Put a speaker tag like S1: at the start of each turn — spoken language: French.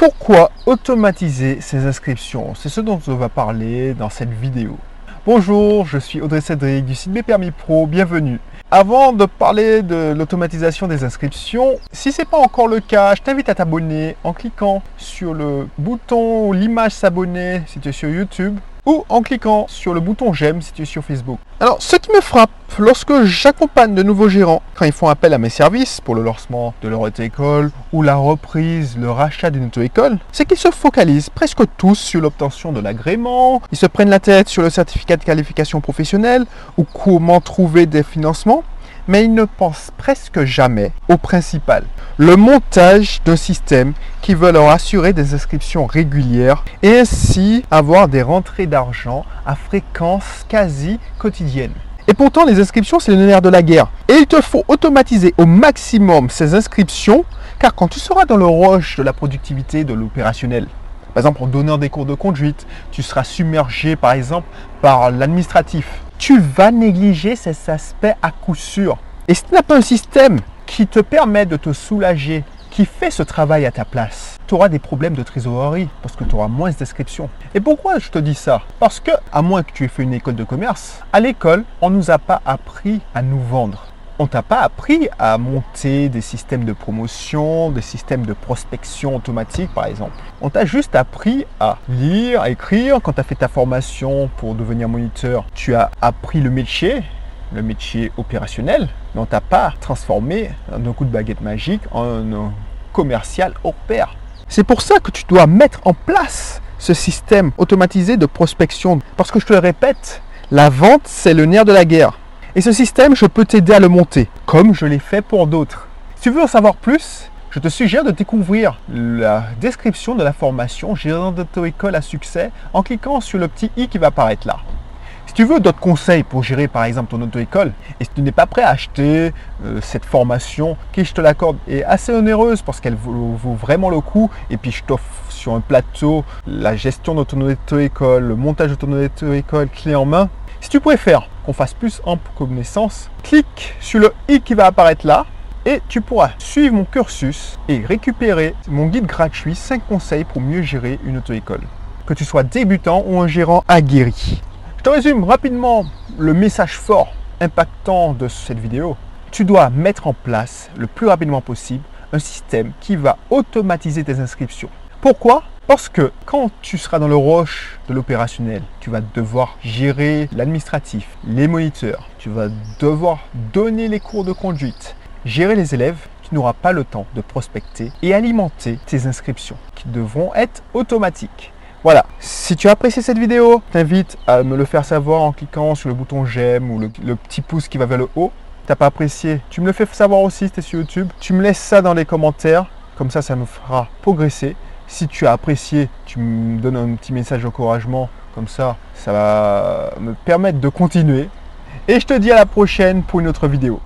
S1: Pourquoi automatiser ces inscriptions? C'est ce dont on va parler dans cette vidéo. Bonjour, je suis Audrey Cédric du site Permis Pro, bienvenue. Avant de parler de l'automatisation des inscriptions, si ce n'est pas encore le cas, je t'invite à t'abonner en cliquant sur le bouton ou l'image s'abonner si tu es sur YouTube ou en cliquant sur le bouton j'aime si tu es sur Facebook. Alors, ce qui me frappe lorsque j'accompagne de nouveaux gérants quand ils font appel à mes services pour le lancement de leur auto-école ou la reprise, le rachat d'une auto-école, c'est qu'ils se focalisent presque tous sur l'obtention de l'agrément, ils se prennent la tête sur le certificat de qualification professionnelle ou comment trouver des financements mais ils ne pensent presque jamais au principal, le montage d'un système qui veut leur assurer des inscriptions régulières et ainsi avoir des rentrées d'argent à fréquence quasi quotidienne. Et pourtant, les inscriptions, c'est le nerf de la guerre. Et il te faut automatiser au maximum ces inscriptions, car quand tu seras dans le rush de la productivité, de l'opérationnel, par exemple en donnant des cours de conduite, tu seras submergé par exemple par l'administratif, tu vas négliger ces aspects à coup sûr. Et si tu n'as pas un système qui te permet de te soulager, qui fait ce travail à ta place, tu auras des problèmes de trésorerie parce que tu auras moins d'inscriptions. Et pourquoi je te dis ça? Parce que, à moins que tu aies fait une école de commerce, à l'école, on ne nous a pas appris à nous vendre. On t'a pas appris à monter des systèmes de promotion, des systèmes de prospection automatique par exemple. On t'a juste appris à lire, à écrire. Quand tu as fait ta formation pour devenir moniteur, tu as appris le métier, le métier opérationnel, mais on t'a pas transformé d'un coup de baguette magique en un commercial hors pair. C'est pour ça que tu dois mettre en place ce système automatisé de prospection. Parce que je te le répète, la vente, c'est le nerf de la guerre. Et ce système, je peux t'aider à le monter, comme je l'ai fait pour d'autres. Si tu veux en savoir plus, je te suggère de découvrir la description de la formation Gérant d'auto-école à succès en cliquant sur le petit i qui va apparaître là. Si tu veux d'autres conseils pour gérer par exemple ton auto-école et si tu n'es pas prêt à acheter euh, cette formation qui, je te l'accorde, est assez onéreuse parce qu'elle vaut, vaut, vraiment le coup et puis je t'offre sur un plateau la gestion de ton auto-école, le montage de ton auto-école clé en main, si tu préfères fasse plus ample connaissance, clique sur le i qui va apparaître là et tu pourras suivre mon cursus et récupérer mon guide gratuit 5 conseils pour mieux gérer une auto-école. Que tu sois débutant ou un gérant aguerri. Je te résume rapidement le message fort impactant de cette vidéo. Tu dois mettre en place le plus rapidement possible un système qui va automatiser tes inscriptions. Pourquoi? Parce que quand tu seras dans le roche de l'opérationnel, tu vas devoir gérer l'administratif, les moniteurs, tu vas devoir donner les cours de conduite, gérer les élèves, tu n'auras pas le temps de prospecter et alimenter tes inscriptions qui devront être automatiques. Voilà, si tu as apprécié cette vidéo, t'invite à me le faire savoir en cliquant sur le bouton j'aime ou le, petit pouce qui va vers le haut. T'as pas apprécié, tu me le fais savoir aussi si tu es sur YouTube. Tu me laisses ça dans les commentaires, comme ça ça me fera progresser. Si tu as apprécié, tu me donnes un petit message d'encouragement, comme ça, ça va me permettre de continuer. Et je te dis à la prochaine pour une autre vidéo.